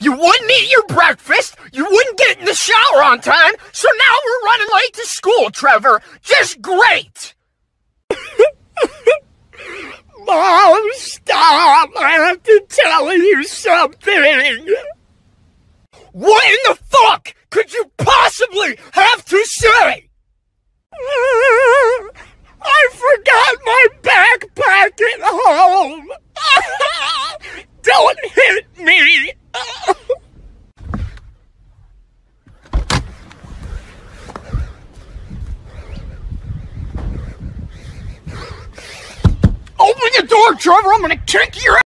You wouldn't eat your breakfast, you wouldn't get in the shower on time, so now we're running late to school, Trevor. Just great! Mom, stop! I have to tell you something! What in the fuck could you possibly have to say? I forgot my backpack at home! Don't hit me! Open door, Trevor! I'm gonna kick your